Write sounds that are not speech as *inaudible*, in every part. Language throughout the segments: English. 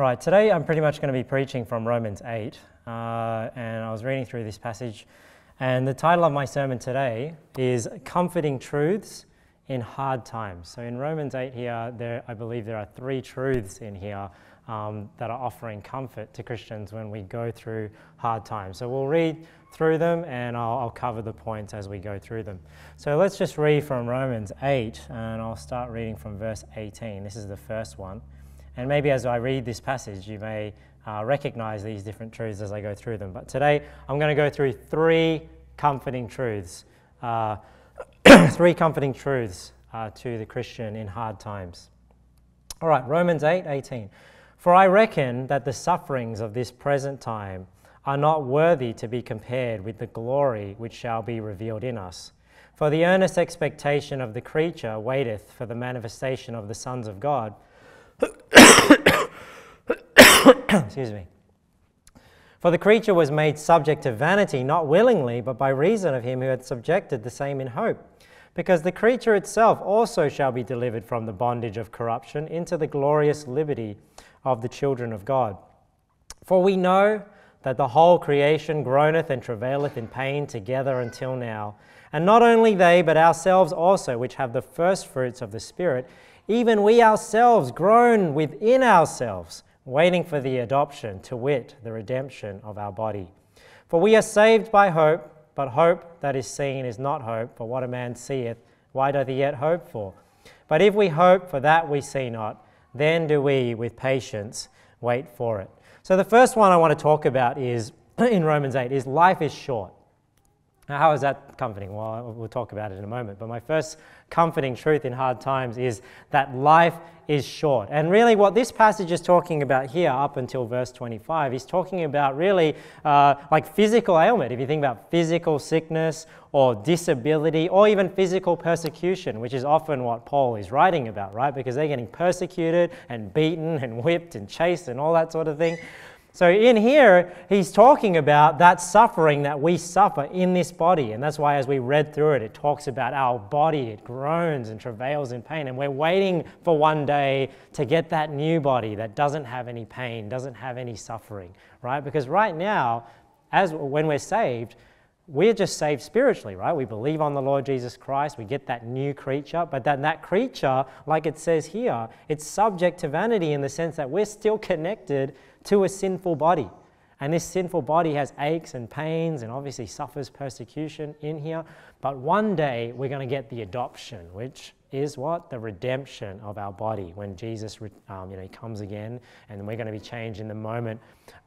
Right, today I'm pretty much going to be preaching from Romans 8, uh, and I was reading through this passage, and the title of my sermon today is Comforting Truths in Hard Times. So in Romans 8 here, there, I believe there are three truths in here um, that are offering comfort to Christians when we go through hard times. So we'll read through them and I'll, I'll, cover the points as we go through them. So let's just read from Romans 8 and I'll start reading from verse 18. This is the first one. And maybe as I read this passage, you may uh, recognize these different truths as I go through them. But today, I'm going to go through three comforting truths. Uh, *clears throat* three comforting truths uh, to the Christian in hard times. All right, Romans 8 18. For I reckon that the sufferings of this present time are not worthy to be compared with the glory which shall be revealed in us. For the earnest expectation of the creature waiteth for the manifestation of the sons of God. Excuse me. For the creature was made subject to vanity, not willingly, but by reason of him who had subjected the same in hope. Because the creature itself also shall be delivered from the bondage of corruption into the glorious liberty of the children of God. For we know that the whole creation groaneth and travaileth in pain together until now. And not only they, but ourselves also, which have the first fruits of the Spirit, even we ourselves groan within ourselves, waiting for the adoption, to wit, the redemption of our body. For we are saved by hope, but hope that is seen is not hope, for what a man seeth, why doth he yet hope for? But if we hope for that we see not, then do we with patience wait for it. So the first one I want to talk about is *clears throat* in Romans 8 is life is short. Now, how is that comforting? Well, we'll talk about it in a moment. But my first comforting truth in hard times is that life is short. And really, what this passage is talking about here, up until verse 25, is talking about really uh, like physical ailment. If you think about physical sickness or disability or even physical persecution, which is often what Paul is writing about, right? Because they're getting persecuted and beaten and whipped and chased and all that sort of thing. So, in here, he's talking about that suffering that we suffer in this body. And that's why, as we read through it, it talks about our body, it groans and travails in pain. And we're waiting for one day to get that new body that doesn't have any pain, doesn't have any suffering, right? Because right now, as when we're saved, we're just saved spiritually, right? We believe on the Lord Jesus Christ, we get that new creature, but then that creature, like it says here, it's subject to vanity in the sense that we're still connected to a sinful body. And this sinful body has aches and pains and obviously suffers persecution in here. But one day we're going to get the adoption, which is what? The redemption of our body when Jesus um, you know, comes again and we're going to be changed in the moment,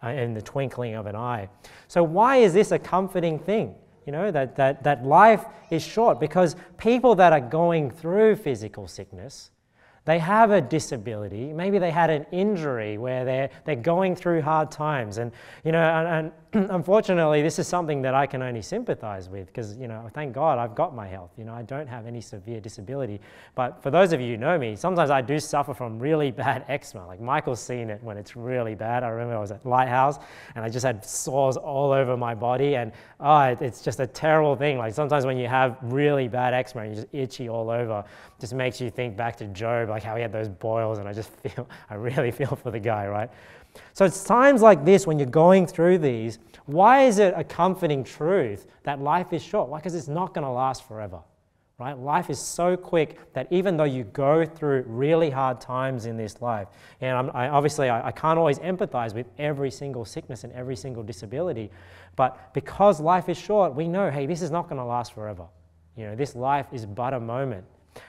uh, in the twinkling of an eye. So, why is this a comforting thing? You know, that, that, that life is short because people that are going through physical sickness, they have a disability. Maybe they had an injury where they're, they're going through hard times. And, you know, and, and *clears throat* unfortunately, this is something that I can only sympathize with because, you know, thank God I've got my health. You know, I don't have any severe disability. But for those of you who know me, sometimes I do suffer from really *laughs* bad eczema. Like Michael's seen it when it's really bad. I remember I was at Lighthouse and I just had sores all over my body. And, oh, it's just a terrible thing. Like sometimes when you have really bad eczema and you're just itchy all over, just makes you think back to Job like how he had those boils, and I just *laughs* feel, I really feel for the guy, right? So it's times like this when you're going through these, why is it a comforting truth that life is short? Why? Because it's not going to last forever. Right? Life is so quick that even though you go through really hard times in this life, and I, obviously I, I can't always empathize with every single sickness and every single disability, but because life is short, we know, hey, this is not going to last forever. You know, this life is but a moment.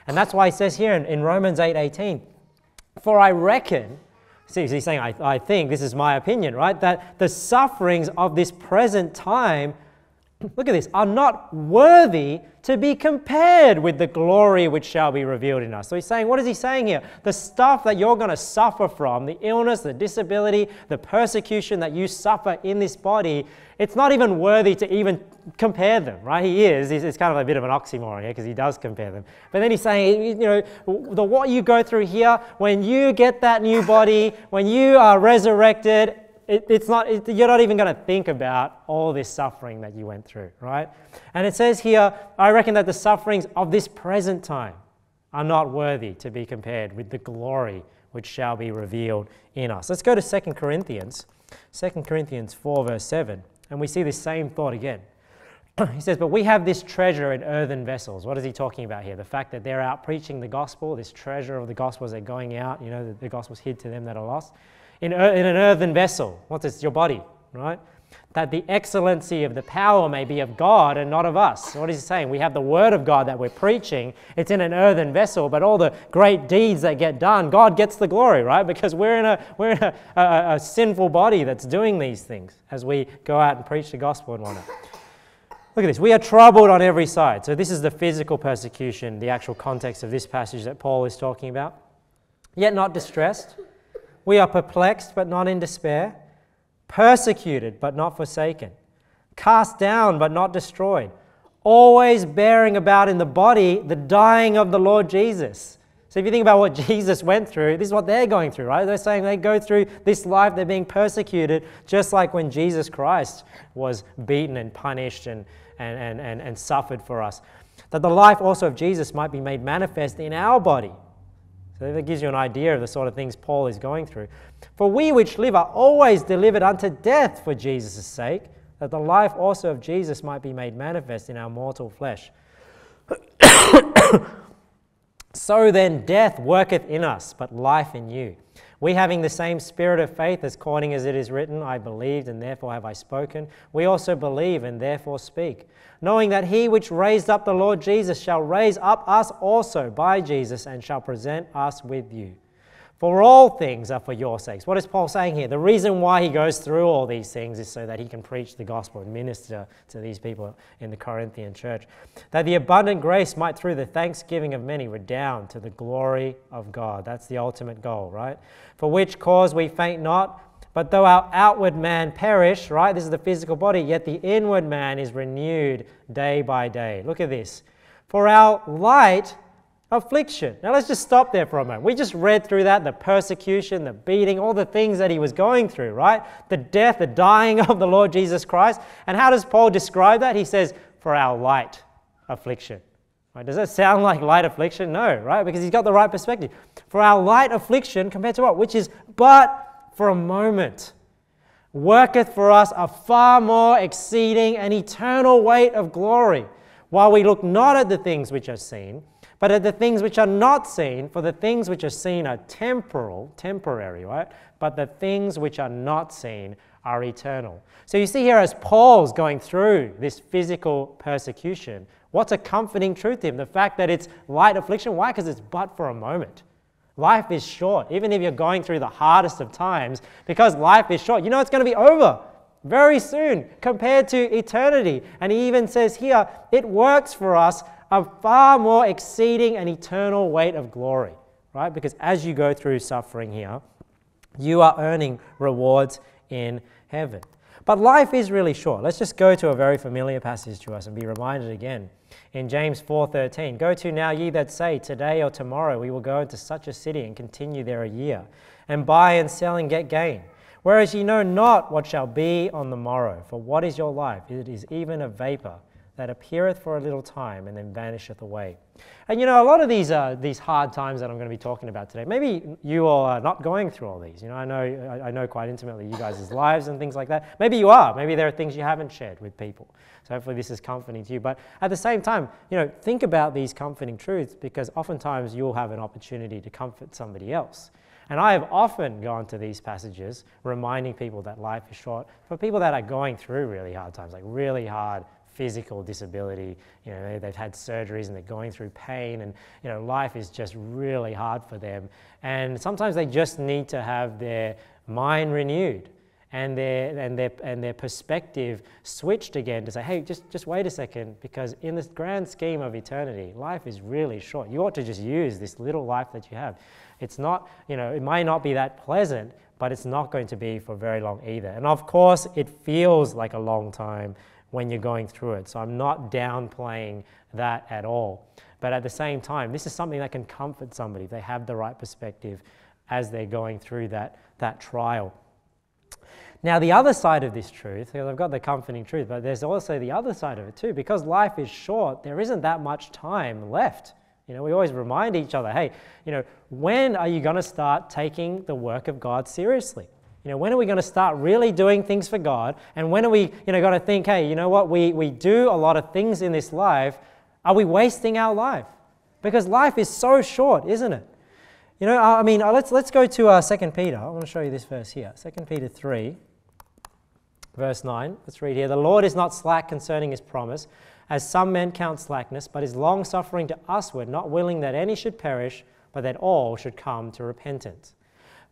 And that's why he says here in, in Romans 8 18, for I reckon, see, he's saying, I, I think, this is my opinion, right? That the sufferings of this present time, *clears throat* look at this, are not worthy to be compared with the glory which shall be revealed in us. So he's saying, what is he saying here? The stuff that you're going to suffer from, the illness, the disability, the persecution that you suffer in this body, it's not even worthy to even compare them, right? He is. It's kind of a bit of an oxymoron here because he does compare them. But then he's saying, you know, the what you go through here, when you get that new body, *laughs* when you are resurrected, it, it's not, it, you're not even going to think about all this suffering that you went through, right? And it says here, I reckon that the sufferings of this present time are not worthy to be compared with the glory which shall be revealed in us. Let's go to 2 Corinthians, 2 Corinthians 4, verse 7, and we see this same thought again. *clears throat* he says, But we have this treasure in earthen vessels. What is he talking about here? The fact that they're out preaching the gospel, this treasure of the gospel as they're going out, you know, the, the gospel's hid to them that are lost. In, in an earthen vessel. What's this? Your body, right? That the excellency of the power may be of God and not of us. What is he saying? We have the word of God that we're preaching. It's in an earthen vessel, but all the great deeds that get done, God gets the glory, right? *laughs* Because we're in a, we're in a, a, a sinful body that's doing these things as we go out and preach the gospel and whatnot. Look at this. We are troubled on every side. So, this is the physical persecution, the actual context of this passage that Paul is talking about. Yet not distressed. We are perplexed, but not in despair persecuted but not forsaken, cast down but not destroyed, always bearing about in the body the dying of the Lord Jesus. So if you think about what *laughs* Jesus went through, this is what they're going through, right? They're saying they go through this life, they're being persecuted, just like when Jesus Christ was beaten and punished and, and, and, and, and suffered for us. That the life also of Jesus might be made manifest in our body. So that gives you an idea of the sort of things Paul is going through. For we which live are always delivered unto death for Jesus' sake, that the life also of Jesus might be made manifest in our mortal flesh. *coughs* so then death worketh in us, but life in you. We having the same spirit of faith, as according as it is written, I believed, and therefore have I spoken, we also believe, and therefore speak, knowing that he which raised up the Lord Jesus shall raise up us also by Jesus, and shall present us with you. For all things are for your sakes. What is Paul saying here? The reason why he goes through all these things is so that he can preach the gospel and minister to these people in the Corinthian church. That the abundant grace might, through the thanksgiving of many, redound to the glory of God. That's the ultimate goal, right? For which cause we faint not, but though our outward man perish, right? This is the physical body, yet the inward man is renewed day by day. Look at this. For our light affliction. Now let's just stop there for a moment. We just read through that the persecution, the beating, all the things that he was going through, right? The death, the dying *laughs* of the Lord Jesus Christ. And how does Paul describe that? He says, for our light affliction. Right? Does that sound like light affliction? No, right? Because he's got the right perspective. For our light affliction, compared to what? Which is but for a moment, worketh for us a far more exceeding and eternal weight of glory, while we look not at the things which are seen but at the things which are not seen, for the things which are seen are temporal, temporary, right? But the things which are not seen are eternal. So you see here, as Paul's going through this physical persecution, what's a comforting truth to him? The fact that it's light affliction. Why? Because it's but for a moment. Life is short, even if you're going through the hardest of times, because life is short. You know it's going to be over very soon compared to eternity. And he even says here, it works for us a far more exceeding and eternal weight of glory, right? Because as you go through suffering here, you are earning rewards in heaven. But life is really short. Let's just go to a very familiar passage to us and be reminded again. In James 4:13, go to now ye that say today or tomorrow we will go into such a city and continue there a year, and buy and sell and get gain. Whereas ye know not what shall be on the morrow, for what is your life? It is even a vapor that appeareth for a little time and then vanisheth away. And you know, a lot of these, uh, these hard times that I'm going to be talking about today, maybe you all are not going through all these. You know, I know, I, I know quite intimately you guys' *laughs* lives and things like that. Maybe you are. Maybe there are things you haven't shared with people. So hopefully this is comforting to you. But at the same time, you know, think about these comforting truths because oftentimes you'll have an opportunity to comfort somebody else. And I have often gone to these passages reminding people that life is short for people that are going through really hard times, like really hard physical disability. You know, they, have had surgeries and they're going through pain, and you know, life is just really hard for them. And sometimes they just need to have their mind renewed and their, and their, and their perspective switched again to say, hey, just, just wait a second, because in this grand scheme of eternity, life is really short. You ought to just use this little life that you have. It's not, you know, it may not be that pleasant, but it's not going to be for very long either. And of course, it feels like a long time when you're going through it. So I'm not downplaying that at all. But at the same time, this is something that can comfort somebody if they have the right perspective as they're going through that, that trial. Now, the other side of this truth, because I've got the comforting truth, but there's also the other side of it too. Because life is short, there isn't that much time left You know, we always remind each other, hey, you know, when are you going to start taking the work of God seriously? You know, when are we going to start really doing things for God? And when are we, you know, going to think, hey, you know what, we, we do a lot of things in this life. Are we wasting our life? Because life is so short, isn't it? You know, I mean, uh, let's, let's go to uh, 2 Peter. I want to show you this verse here. 2 Peter 3, verse 9. Let's read here. The Lord is not slack concerning his promise, as some men count slackness, but is long suffering to usward, not willing that any should perish, but that all should come to repentance.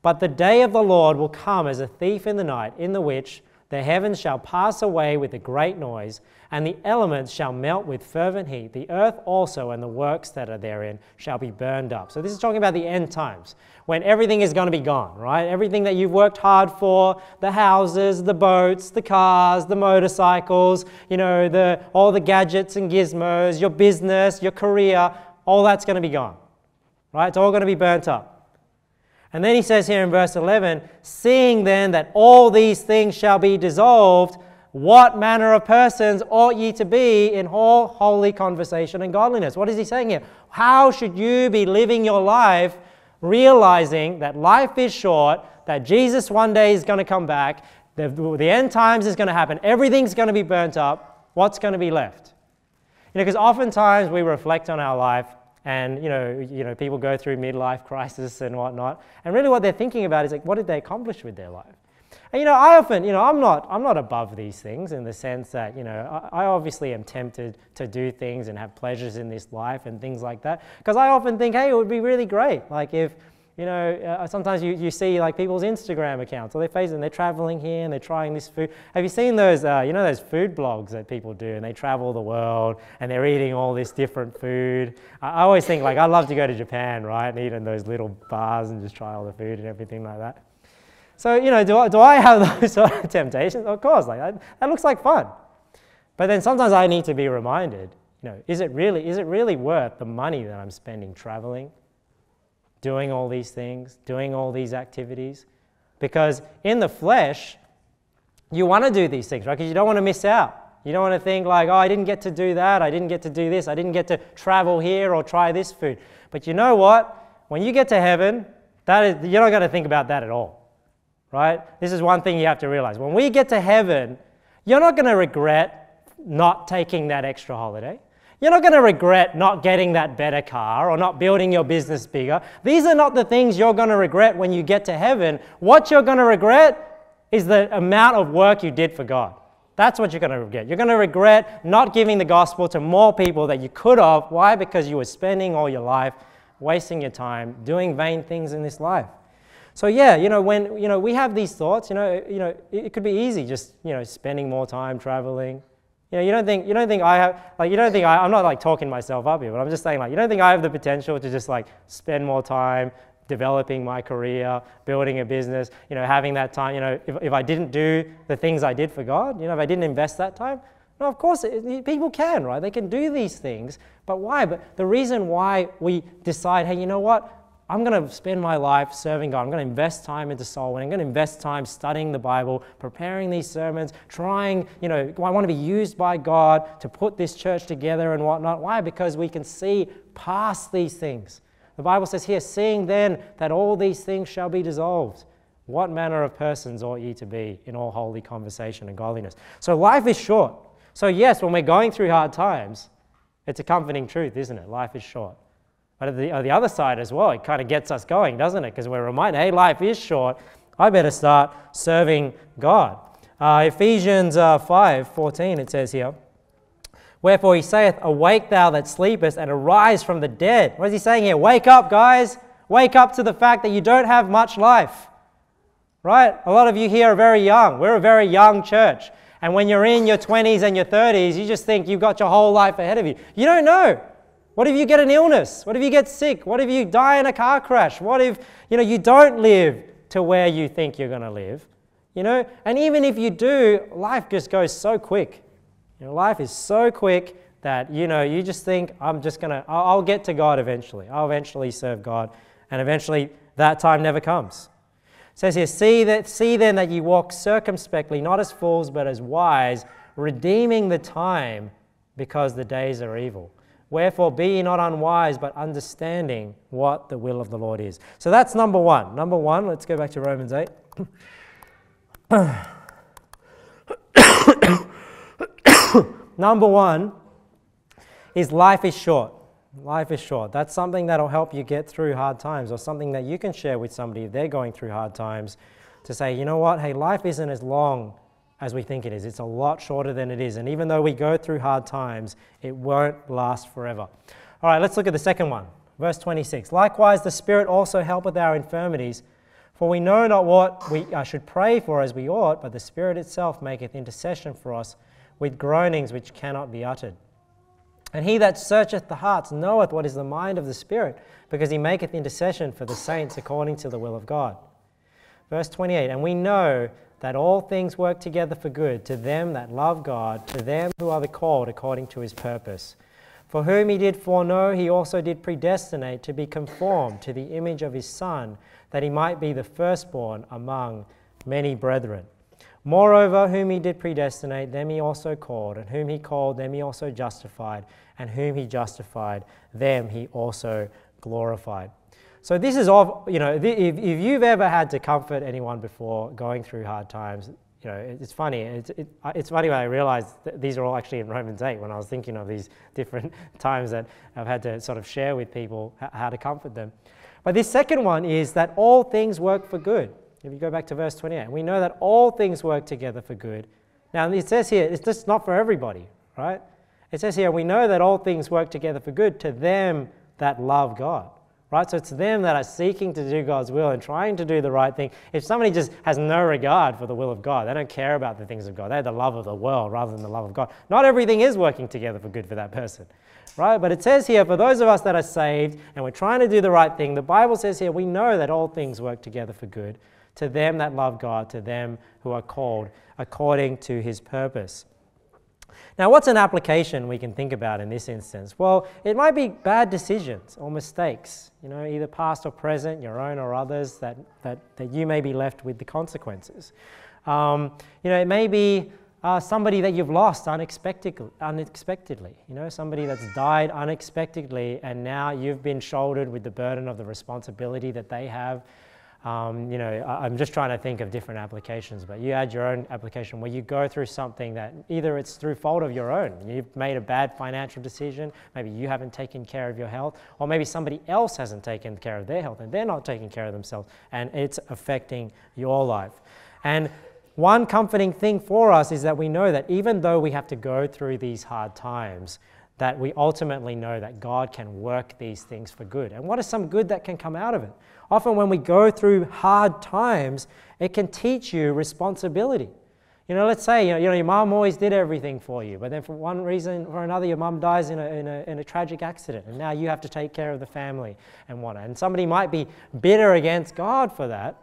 But the day of the Lord will come as a thief in the night, in the which the heavens shall pass away with a great noise, and the elements shall melt with fervent heat. The earth also and the works that are therein shall be burned up. So, this is talking about the end times, when everything is going to be gone, right? Everything that you've worked hard for the houses, the boats, the cars, the motorcycles, you know, the, all the gadgets and gizmos, your business, your career, all that's going to be gone, right? It's all going to be burnt up. And then he says here in verse 11, Seeing then that all these things shall be dissolved, what manner of persons ought ye to be in all holy conversation and godliness? What is he saying here? How should you be living your life realizing that life is short, that Jesus one day is going to come back, the, the end times is going to happen, everything's going to be burnt up, what's going to be left? You know, because oftentimes we reflect on our life and you know, you know, people go through midlife crisis and whatnot. And really, what they're thinking about is like, what did they accomplish with their life? And you know, I often, you know, I'm not, I'm not above these things in the sense that, you know, I, I obviously am tempted to do things and have pleasures in this life and things like that. Because I often think, hey, it would be really great, like if you know, uh, sometimes you, you see like people's Instagram accounts or their faces and they're traveling here and they're trying this food. Have you seen those, uh, you know, those food blogs that people do and they travel the world and they're eating all this different food? I, I always think like I'd love to go to Japan, right, and eat in those little bars and just try all the food and everything like that. So, you know, do I, do I have *laughs* those sort of temptations? Of course, like that, that looks like fun. But then sometimes I need to be reminded, you know, is it really, is it really worth the money that I'm spending traveling? Doing all these things, doing all these activities. Because in the flesh, you want to do these things, right? Because you don't want to miss out. You don't want to think like, oh, I didn't get to do that, I didn't get to do this, I didn't get to travel here or try this food. But you know what? When you get to heaven, that is, you're not going to think about that at all, right? This is one thing you have to realize. When we get to heaven, you're not going to regret not taking that extra holiday. You're not going to regret not getting that better car or not building your business bigger. These are not the things you're going to regret when you get to heaven. What you're going to regret is the amount of work you did for God. That's what you're going to regret. You're going to regret not giving the gospel to more people that you could have. Why? Because you were spending all your life wasting your time doing vain things in this life. So yeah, you know, when you know we have these thoughts, you know, you know, it, it could be easy just you know spending more time traveling, you know, you don't think you don't think I have like you don't think I, I'm not like talking myself up here, but I'm just saying like you don't think I have the potential to just like spend more time developing my career, building a business, you know, having that time, you know, if, if I didn't do the things I did for God, you know, if I didn't invest that time, no, of course, it, people can, right? They can do these things. But why? But the reason why we decide, hey, you know what? I'm going to spend my life serving God. I'm going to invest time into soul winning. I'm going to invest time studying the Bible, preparing these sermons, trying, you know, I want to be used by God to put this church together and whatnot. Why? Because we can see past these things. The Bible says here, seeing then that all these things shall be dissolved. What manner of persons ought ye to be in all holy conversation and godliness? So life is short. So, yes, when we're going through hard times, it's a comforting truth, isn't it? Life is short. The, at the other side as well, it kind of gets us going, doesn't it? Because we're reminded, hey, life is short. I better start serving God. Uh, Ephesians uh, 5 14, it says here, Wherefore he saith, Awake thou that sleepest, and arise from the dead. What is he saying here? Wake up, guys. Wake up to the fact that you don't have much life. Right? A lot of you here are very young. We're a very young church. And when you're in your 20s and your 30s, you just think you've got your whole life ahead of you. You don't know. What if you get an illness? What if you get sick? What if you die in a car crash? What if, you know, you don't live to where you think you're going to live? You know, and even if you do, life just goes so quick. You know, life is so quick that, you know, you just think, I'm just going to, I'll get to God eventually. I'll eventually serve God. And eventually that time never comes. It says here, see, that, see then that ye walk circumspectly, not as fools, but as wise, redeeming the time because the days are evil. Wherefore, be not unwise, but understanding what the will of the Lord is. So that's number one. Number one, let's go back to Romans 8. *coughs* number one is life is short. Life is short. That's something that'll help you get through hard times, or something that you can share with somebody if they're going through hard times to say, you know what, hey, life isn't as long as we think it is. It's a lot shorter than it is. And even though we go through hard times, it won't last forever. All right, let's look at the second one. Verse 26. Likewise, the Spirit also helpeth our infirmities, for we know not what we uh, should pray for as we ought, but the Spirit itself maketh intercession for us with groanings which cannot be uttered. And he that searcheth the hearts knoweth what is the mind of the Spirit, because he maketh intercession for the saints according to the will of God. Verse 28 And we know that all things work together for good to them that love God, to them who are the called according to his purpose. For whom he did foreknow, he also did predestinate to be conformed to the image of his Son, that he might be the firstborn among many brethren. Moreover, whom he did predestinate, them he also called, and whom he called, them he also justified, and whom he justified, them he also glorified. So this is of, you know, if, if you've ever had to comfort anyone before going through hard times, you know, it's funny. It's, it, it's funny when I realized these are all actually in Romans 8 when I was thinking of these *laughs* different times that I've had to sort of share with people how to comfort them. But this second one is that all things work for good. If you go back to verse 28, we know that all things work together for good. Now, it says here, it's just not for everybody, right? It says here, we know that all things work together for good to them that love God right? So it's them that are seeking to do God's will and trying to do the right thing. If somebody just has no regard for the will of God, they don't care about the things of God, they have the love of the world rather than the love of God. Not everything is working together for good for that person, right? But it says here, for those of us that are saved and we're trying to do the right thing, the Bible says here, we know that all things work together for good to them that love God, to them who are called according to his purpose. Now, what's an application we can think about in this instance? Well, it might be bad decisions or mistakes, you know, either past or present, your own or others, that, that, that you may be left with the consequences. Um, you know, it may be uh, somebody that you've lost unexpectedly, unexpectedly, you know, somebody that's died unexpectedly, and now you've been shouldered with the burden of the responsibility that they have um, you know, I'm just trying to think of different applications, but you add your own application where you go through something that either it's through fault of your own, you've made a bad financial decision, maybe you haven't taken care of your health, or maybe somebody else hasn't taken care of their health and they're not taking care of themselves, and it's affecting your life. And one comforting thing for us is that we know that even though we have to go through these hard times, that we ultimately know that God can work these things for good. And what is some good that can come out of it? Often, when we go through hard times, it can teach you responsibility. You know, let's say you know, you know your mom always did everything for you, but then for one reason or another, your mom dies in a, in, a, in a tragic accident, and now you have to take care of the family and whatnot. And somebody might be bitter against God for that,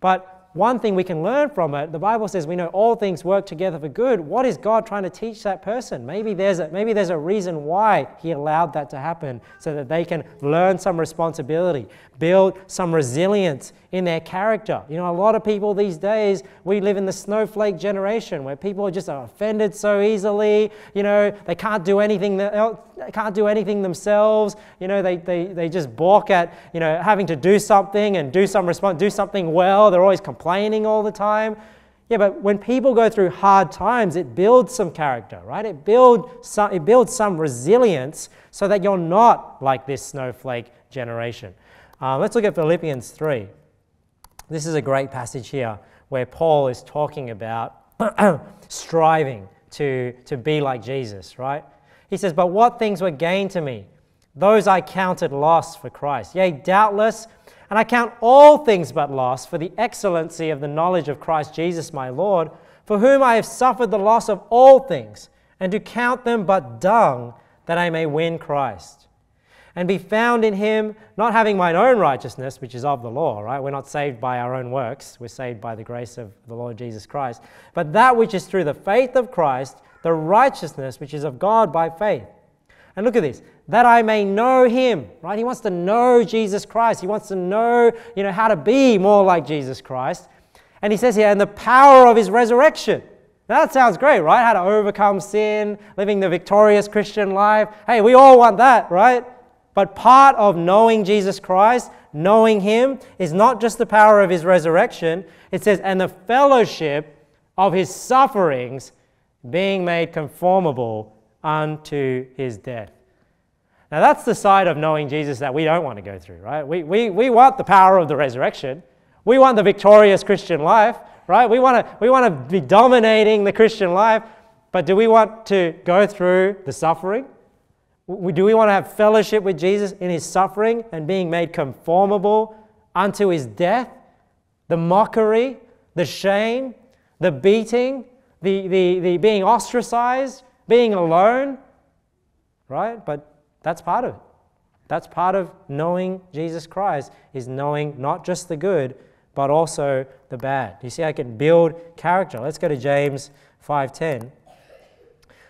but one thing we can learn from it, the Bible says we know all things work together for good. What is God trying to teach that person? Maybe there's a, maybe there's a reason why He allowed that to happen so that they can learn some responsibility, build some resilience in their character. You know, a lot of people these days, we live in the snowflake generation where people are just offended so easily. You know, they can't do anything, they can't do anything themselves. You know, they, they, they just balk at, you know, having to do something and do some response, do something well. They're always complaining all the time. Yeah, but when people go through hard times, it builds some character, right? It, build some, it builds some resilience so that you're not like this snowflake generation. Uh, let's look at Philippians 3. This is a great passage here where Paul is talking about *clears throat* striving to, to be like Jesus, right? He says, But what things were gained to me? Those I counted loss for Christ. Yea, doubtless, and I count all things but loss for the excellency of the knowledge of Christ Jesus my Lord, for whom I have suffered the loss of all things, and to count them but dung, that I may win Christ and be found in him, not having mine own righteousness, which is of the law, right? We're not saved by our own works, we're saved by the grace of the Lord Jesus Christ, but that which is through the faith of Christ, the righteousness which is of God by faith. And look at this, that I may know him, right? He wants to know Jesus Christ. He wants to know, you know, how to be more like Jesus Christ. And he says here, and the power of his resurrection Now That sounds great, right? How to overcome sin, living the victorious Christian life. Hey, we all want that, right? But part of knowing Jesus Christ, knowing Him, is not just the power of His resurrection. It says, and the fellowship of His sufferings, being made conformable unto His death. Now, that's the side of knowing Jesus that we don't want to go through, right? We, we, we want the power of the resurrection. We want the victorious Christian life, right? We want to we want to be dominating the Christian life, but do we want to go through the suffering? Do we want to have fellowship with Jesus in his suffering and being made conformable unto his death? The mockery, the shame, the beating, the, the, the being ostracized, being alone, right? But that's part of it. That's part of knowing Jesus Christ, is knowing not just the good, but also the bad. You see, I can build character. Let's go to James 5:10.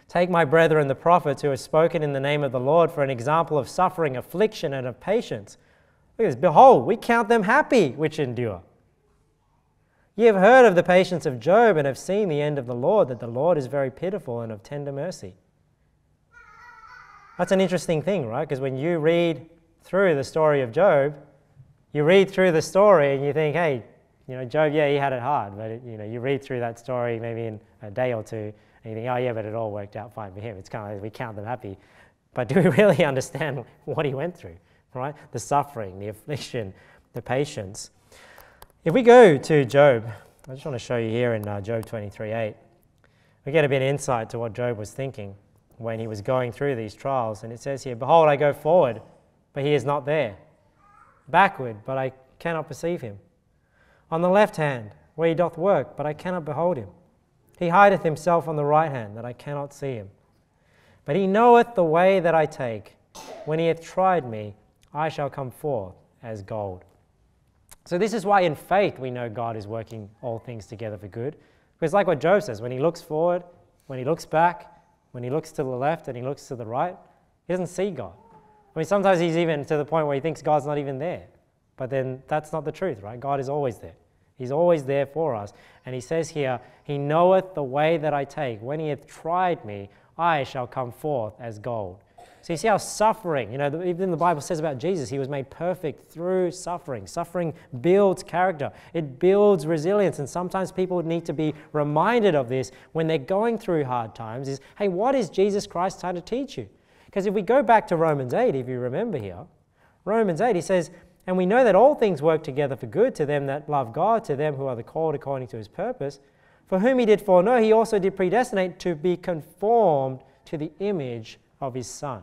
Take my brethren, the prophets, who have spoken in the name of the Lord, for an example of suffering, affliction, and of patience. Look at this. Behold, we count them happy which endure. Ye have heard of the patience of Job and have seen the end of the Lord, that the Lord is very pitiful and of tender mercy. That's an interesting thing, right? Because when you read through the story of Job, you read through the story and you think, hey, you know, Job, yeah, he had it hard, but it, you know, you read through that story maybe in a day or two, and you think, oh yeah, but it all worked out fine for him. It's kind of like we count them happy, but *laughs* do we really understand what he went through, right? The suffering, the affliction, the patience. If we go to Job, I just want to show you here in uh, Job 23:8, we get a bit of insight to what Job was thinking when he was going through these trials. And it says here, Behold, I go forward, but he is not there. Backward, but I cannot perceive him. On the left hand, where he doth work, but I cannot behold him. He hideth himself on the right hand, that I cannot see him. But he knoweth the way that I take. When he hath tried me, I shall come forth as gold. So, this is why in faith we know God is working all things together for good. Because, like what Job says, when he looks forward, when he looks back, when he looks to the left and he looks to the right, he doesn't see God. I mean, sometimes he's even to the point where he thinks God's not even there. But then that's not the truth, right? God is always there. He's always there for us. And he says here, He knoweth the way that I take. When he hath tried me, I shall come forth as gold. So you see how suffering, you know, even the Bible says about Jesus, he was made perfect through suffering. Suffering builds character, it builds resilience. And sometimes people need to be reminded of this when they're going through hard times is, hey, what is Jesus Christ trying to teach you? Because if we go back to Romans 8, if you remember here, Romans 8, he says, and we know that all things work together for good to them that love God, to them who are the called according to his purpose. For whom he did foreknow, he also did predestinate to be conformed to the image of his Son.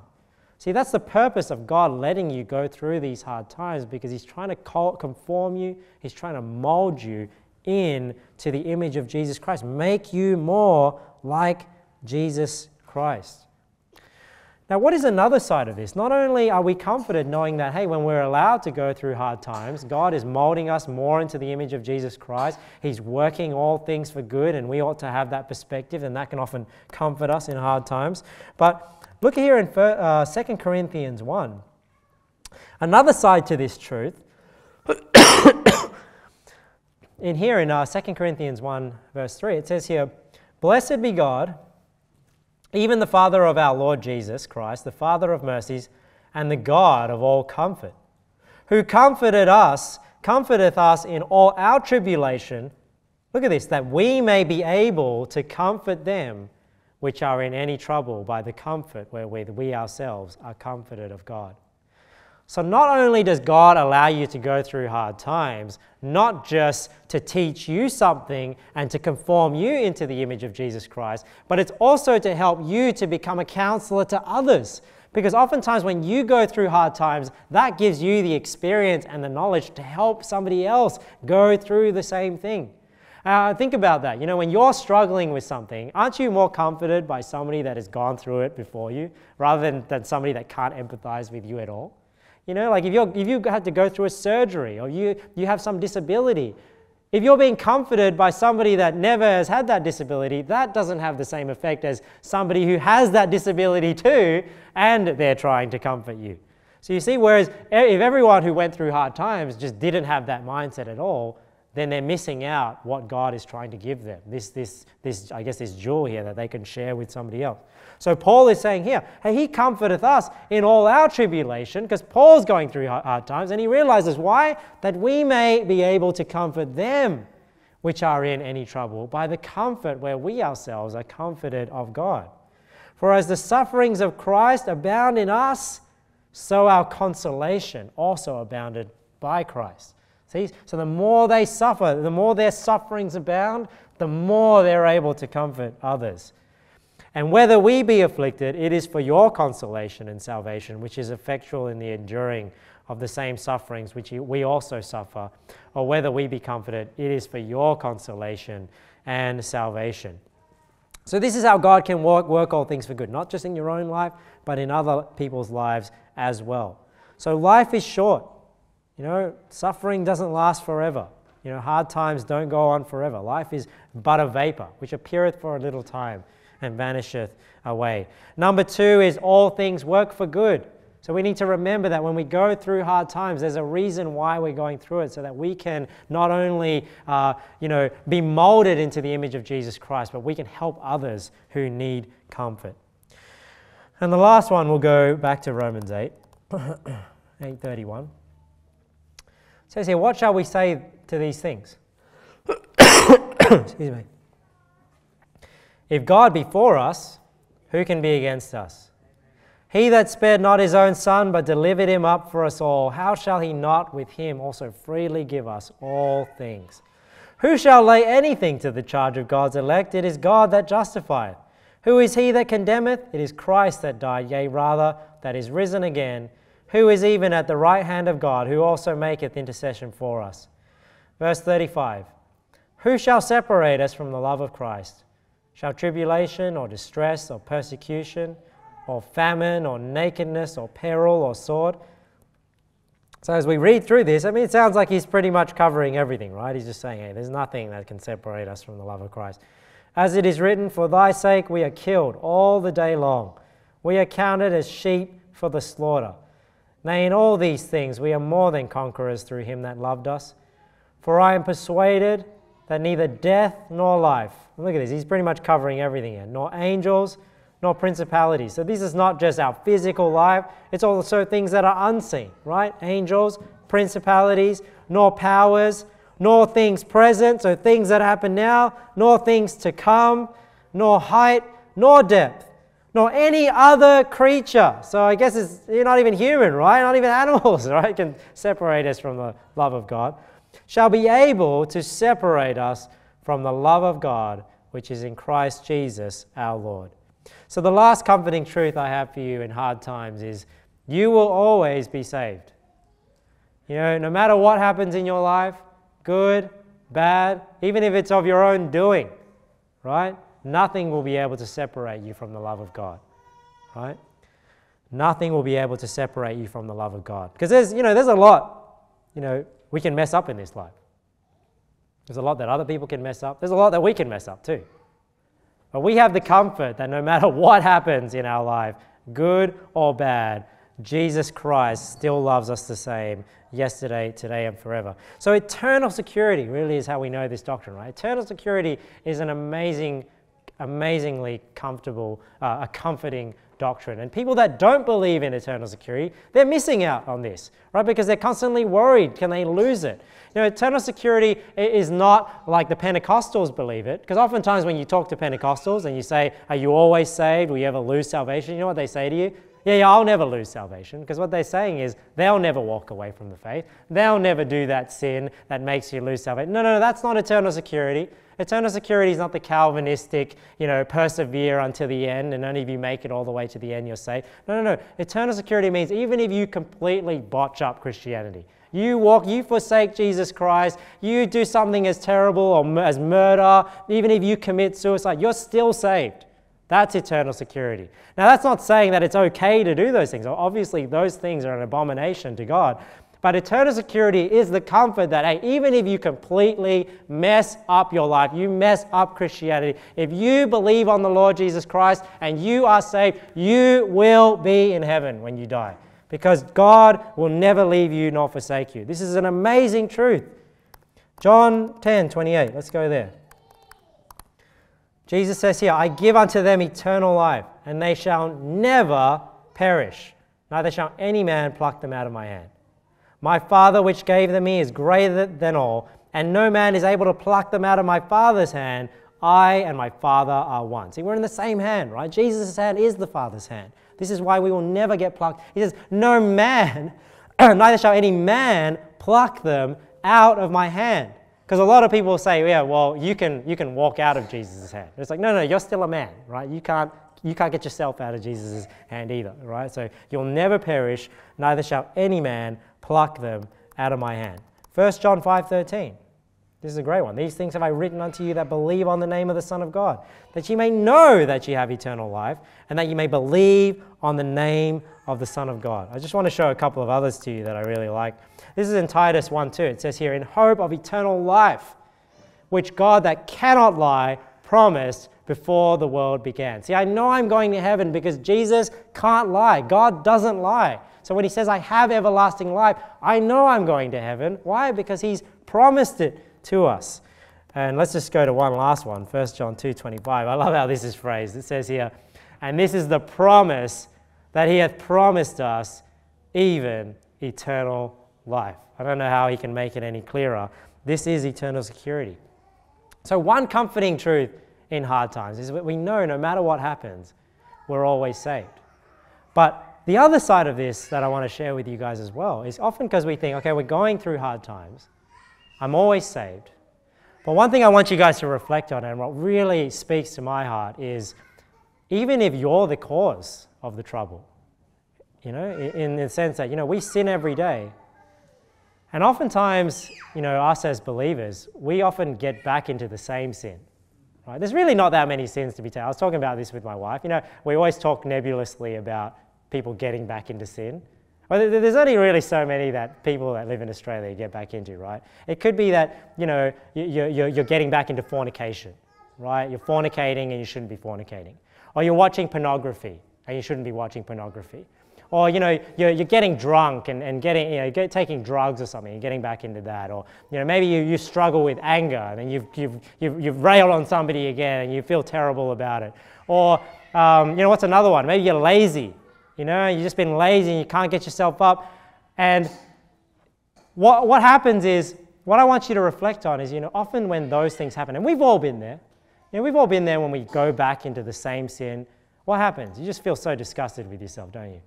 See, that's the purpose of God letting you go through these hard times because He's trying to conform you, He's trying to mold you in to the image of Jesus Christ, make you more like Jesus Christ. Now, what is another side of this? Not only are we comforted knowing that, hey, when we're allowed to go through hard times, God is molding us more into the image of Jesus Christ. He's working all things for good, and we ought to have that perspective, and that can often comfort us in hard times. But Look here in uh, 2 Corinthians 1. Another side to this truth. *coughs* in here in uh, 2 Corinthians 1, verse 3, it says here, Blessed be God, even the Father of our Lord Jesus Christ, the Father of mercies, and the God of all comfort, who comforted us, comforteth us in all our tribulation. Look at this, that we may be able to comfort them which are in any trouble by the comfort wherewith we ourselves are comforted of God. So, not only does God allow you to go through hard times, not just to teach you something and to conform you into the image of Jesus Christ, but it's also to help you to become a counselor to others. Because oftentimes, when you go through hard times, that gives you the experience and the knowledge to help somebody else go through the same thing. Uh, think about that. You know, when you're struggling with something, aren't you more comforted by somebody that has gone through it before you rather than, than somebody that can't empathize with you at all? You know, like if, you're, if you had to go through a surgery or you, you have some disability, if you're being comforted by somebody that never has had that disability, that doesn't have the same effect as somebody who has that disability too and they're trying to comfort you. So you see, whereas if everyone who went through hard times just didn't have that mindset at all, then they're missing out what God is trying to give them. This, this, this, I guess, this jewel here that they can share with somebody else. So Paul is saying here, hey, he comforteth us in all our tribulation, because Paul's going through hard times, and he realizes why? That we may be able to comfort them which are in any trouble by the comfort where we ourselves are comforted of God. For as the sufferings of Christ abound in us, so our consolation also abounded by Christ. See? So the more they suffer, the more their sufferings abound, the more they're able to comfort others. And whether we be afflicted, it is for your consolation and salvation, which is effectual in the enduring of the same sufferings which we also suffer, or whether we be comforted, it is for your consolation and salvation. So, this is how God can work, work all things for good, not just in your own life, but in other people's lives as well. So, life is short. You know, suffering doesn't last forever. You know, hard times don't go on forever. Life is but a vapor, which appeareth for a little time and vanisheth away. Number two is all things work for good. So we need to remember that when we go through hard times, there's a reason why we're going through it, so that we can not only, uh, you know, be molded into the image of Jesus Christ, but we can help others who need comfort. And the last one, we'll go back to Romans 8, *coughs* 831 says here, What shall we say to these things? *coughs* Excuse me. If God be for us, who can be against us? He that spared not his own son, but delivered him up for us all, how shall he not with him also freely give us all things? Who shall lay anything to the charge of God's elect? It is God that justifieth. Who is he that condemneth? It is Christ that died, yea, rather, that is risen again who is even at the right hand of God, who also maketh intercession for us. Verse 35 Who shall separate us from the love of Christ? Shall tribulation, or distress, or persecution, or famine, or nakedness, or peril, or sword? So, as we read through this, I mean, it sounds like he's pretty much covering everything, right? He's just saying, hey, there's nothing that can separate us from the love of Christ. As it is written, For thy sake we are killed all the day long. We are counted as sheep for the slaughter. Nay, in all these things we are more than conquerors through him that loved us. For I am persuaded that neither death nor life, look at this, he's pretty much covering everything here, nor angels, nor principalities. So this is not just our physical life, it's also things that are unseen, right? Angels, principalities, nor powers, nor things present, so things that happen now, nor things to come, nor height, nor depth nor any other creature. So I guess it's, you're not even human, right? Not even *laughs* animals, right? Can separate us from the love of God. Shall be able to separate us from the love of God, which is in Christ Jesus our Lord. So the last comforting truth I have for you in hard times is you will always be saved. You know, no matter what happens in your life, good, bad, even if it's of your own doing, right? Nothing will be able to separate you from the love of God. Right? Nothing will be able to separate you from the love of God. Because there's, you know, there's a lot, you know, we can mess up in this life. There's a lot that other people can mess up. There's a lot that we can mess up too. But we have the comfort that no *laughs* matter what happens in our life, good or bad, Jesus Christ still loves us the same yesterday, today, and forever. So, eternal security really is how we know this doctrine, right? Eternal security is an amazing amazingly comfortable, uh, a comforting doctrine. And people that don't believe in eternal security, they're missing out on this, right? Because they're constantly worried can they lose it? You know, eternal security is not like the Pentecostals believe it, because oftentimes when you talk to Pentecostals and you say, Are you always saved? Will you ever lose salvation? You know what they say to you? Yeah, yeah, I'll never lose salvation. Because what they're saying is they'll never walk away from the faith. They'll never do that sin that makes you lose salvation. No, no, no, that's not eternal security. Eternal security is not the Calvinistic, you know, persevere until the end and only if you make it all the way to the end you're saved. No, no, no. Eternal security means even if you completely botch up Christianity, you walk, you forsake Jesus Christ, you do something as terrible or as murder, even if you commit suicide, you're still saved. That's eternal security. Now, that's not saying that it's okay to do those things. Obviously, those things are an abomination to God. But eternal security is the comfort that, hey, even if you completely mess up your life, you mess up Christianity, if you believe on the Lord Jesus Christ and you are saved, you will be in heaven when you die. Because God will never leave you nor forsake you. This is an amazing truth. John 10 28. Let's go there. Jesus says here, I give unto them eternal life, and they shall never perish, neither shall any man pluck them out of my hand. My Father, which gave them me, is greater than all, and no man is able to pluck them out of my Father's hand. I and my Father are one. See, we're in the same hand, right? Jesus' hand is the Father's hand. This is why we will never get plucked. He says, No man, *clears throat* neither shall any man pluck them out of my hand. Because a lot of people say, yeah, well, you can, you can walk out of Jesus' hand. It's like, no, no, you're still a man, right? You can't, you can't get yourself out of Jesus' hand either, right? So you'll never perish, neither shall any man pluck them out of my hand. 1 John 5.13. This is a great one. These things have I written unto you that believe on the name of the Son of God, that ye may know that ye have eternal life, and that ye may believe on the name of the Son of God. I just want to show a couple of others to you that I really like. This is in Titus 1 2. It says here, In hope of eternal life, which God that cannot lie promised before the world began. See, I know I'm going to heaven because Jesus can't lie. God doesn't lie. So when he says, I have everlasting life, I know I'm going to heaven. Why? Because he's promised it to us. And let's just go to one last one, 1 John 2 25. I love how this is phrased. It says here, And this is the promise that he hath promised us, even eternal life. I don't know how he can make it any clearer. This is eternal security. So, one comforting truth in hard times is that we know no matter what happens, we're always saved. But the other side of this that I want to share with you guys as well is often because we think, okay, we're going through hard times, I'm always saved. But one thing I want you guys to reflect on, and what really speaks to my heart, is even if you're the cause of the trouble, you know, in the sense that, you know, we sin every day, and oftentimes, you know, us as believers, we often get back into the same sin. Right? There's really not that many sins to be taken. I was talking about this with my wife. You know, we always talk nebulously about people getting back into sin. Well, there's only really so many that people that live in Australia get back into, right? It could be that, you know, you're, you're getting back into fornication, right? You're fornicating and you shouldn't be fornicating. Or you're watching pornography and you shouldn't be watching pornography or you know you're, you're getting drunk and, and getting you know get, taking drugs or something and getting back into that. Or you know maybe you, you struggle with anger and you've, you've, you've, you've railed on somebody again and you feel terrible about it. Or um, you know what's another one? Maybe you're lazy you know you've just been lazy and you can't get yourself up. And what, what happens is what i want you to reflect on is you know often when those things happen and we've all been there you know, we've all been there when we go back into the same sin what happens? You just feel so disgusted with yourself don't you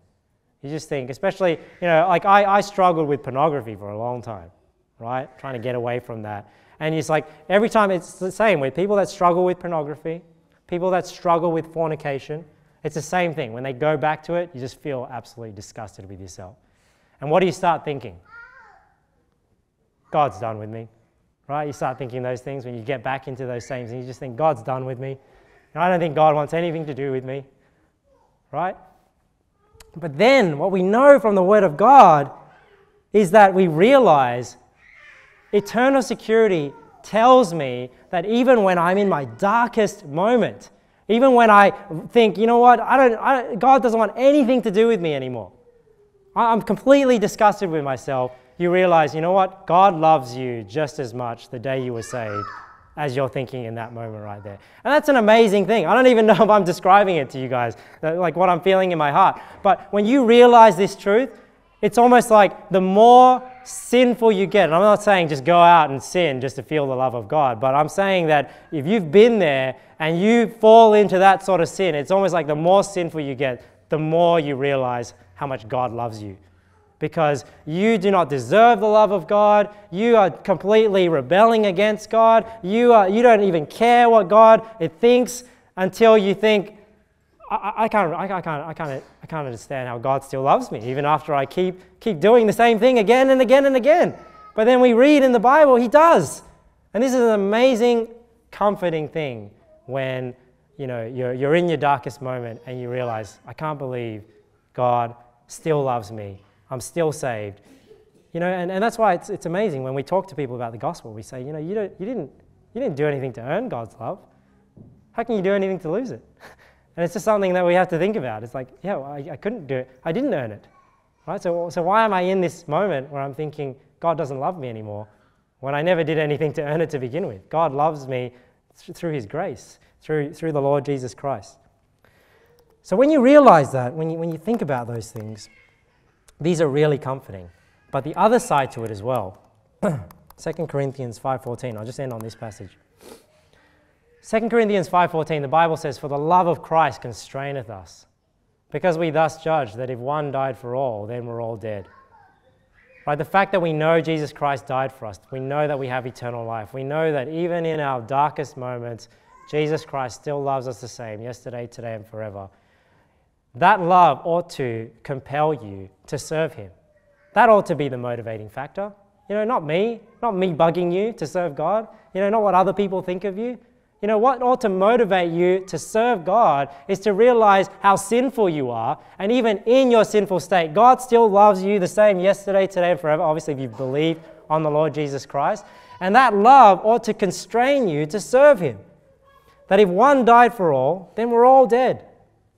you just think, especially, you know, like I, I struggled with pornography for a long time, right? Trying to get away from that. And it's like every time it's the same with people that struggle with pornography, people that struggle with fornication, it's the same thing. When they go back to it, you just feel absolutely disgusted with yourself. And what do you start thinking? God's done with me, right? You start thinking those things when you get back into those same things. You just think, God's done with me. And I don't think God wants anything to do with me, right? But then, what we know from the Word of God is that we realize eternal security tells me that even when I'm in my darkest moment, even when I think, you know what, I don't, I, God doesn't want anything to do with me anymore, I'm completely disgusted with myself. You realize, you know what, God loves you just as much the day you were saved as you're thinking in that moment right there. And that's an amazing thing. I don't even *laughs* know if I'm describing it to you guys, like what I'm feeling in my heart. But when you realize this truth, it's almost like the more sinful you get, and I'm not saying just go out and sin just to feel the love of God, but I'm saying that if you've been there and you fall into that sort of sin, it's almost like the more sinful you get, the more you realize how much God loves you because you do not deserve the love of God. You are completely rebelling against God. You, are, you don't even care what God thinks until you think, I, I, can't, I, can't, I, can't, I can't understand how God still loves me, even after I keep, keep doing the same thing again and again and again. But then we read in the Bible, He does. And this is an amazing, comforting thing when you know, you're, you're in your darkest moment and you realize, I can't believe God still loves me I'm still saved. You know, and, and that's why it's, it's amazing when we talk to people about the gospel. We say, you know, you, don't, you, didn't, you didn't do anything to earn God's love. How can you do anything to lose it? *laughs* and it's just something that we have to think about. It's like, yeah, well, I, I couldn't do it. I didn't earn it. Right? So, so why am I in this moment where I'm thinking God doesn't love me anymore when I never did anything to earn it to begin with. God loves me through His grace, through, through the Lord Jesus Christ. So when you realize that, when you, when you think about those things, these are really comforting. But the other side to it as well, *clears throat* 2 Corinthians 5.14, I'll just end on this passage. 2 Corinthians 5.14, the Bible says, For the love of Christ constraineth us, because we thus judge that if one died for all, then we're all dead. Right? The fact that we know Jesus Christ died for us, we know that we have eternal life. We know that even in our darkest moments, Jesus Christ still loves us the same, yesterday, today, and forever. That love ought to compel you to serve Him. That ought to be the motivating factor. You know, not me, not me bugging you to serve God. You know, not what other people think of you. You know, what ought to motivate you to serve God is to realize how sinful you are. And even in your sinful state, God still loves you the same yesterday, today, and forever. Obviously, if you believe on the Lord Jesus Christ. And that love ought to constrain you to serve Him. That if one died for all, then we're all dead.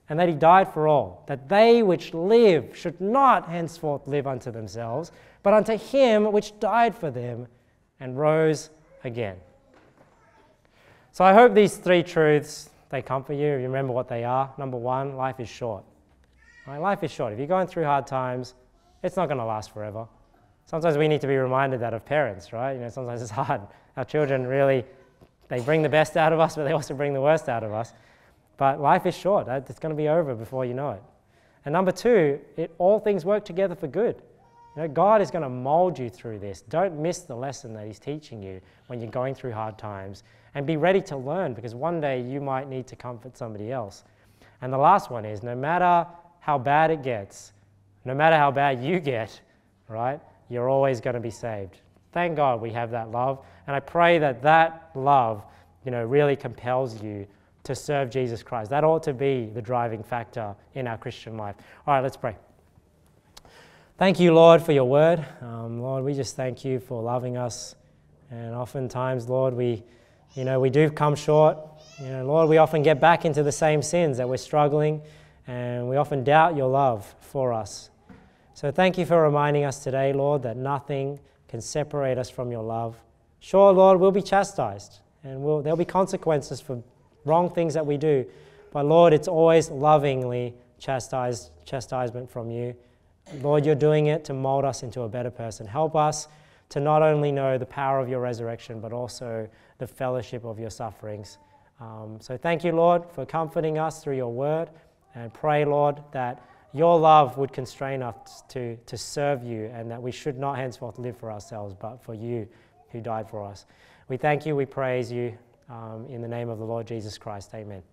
And that He died for all. That they which live should not henceforth live unto themselves, but unto Him which died for them and rose again. So I hope these three truths they comfort you. You remember what they are. Number one, life is short. Right? Life is short. If you're going through hard times, it's not going to last forever. Sometimes we need to be reminded that of parents, right? You know, sometimes it's *laughs* hard. Our children really, they bring the best out of us, but they also bring the worst out of us. But life is short. It's going to be over before you know it. And number two, it, all things work together for good. You know, God is going to mold you through this. Don't miss the lesson that He's teaching you when you're going through hard times and be ready to learn because one day you might need to comfort somebody else. And the last one is no matter how bad it gets, no matter how bad you get, right, you're always going to be saved. Thank God we have that love. And I pray that that love, you know, really compels you to serve Jesus Christ. That ought to be the driving factor in our Christian life. All right, let's pray. Thank you, Lord, for your word. Um, Lord, we just thank you for loving us. And oftentimes, Lord, we you know, we do come short. You know, Lord, we often get back into the same sins that we're struggling, and we often doubt your love for us. So thank you for reminding us today, Lord, that nothing can separate us from your love. Sure, Lord, we'll be chastised, and we'll, there'll be consequences for wrong things that we do. But Lord, it's always lovingly chastised, chastisement from you. Lord, you're doing it to mold us into a better person. Help us to not only know the power of your resurrection, but also the fellowship of your sufferings. Um, so thank you, Lord, for comforting us through your word. And pray, Lord, that your love would constrain us to, to serve you and that we should not henceforth live for ourselves, but for you who died for us. We thank you, we praise you. Um, in the name of the Lord Jesus Christ, amen.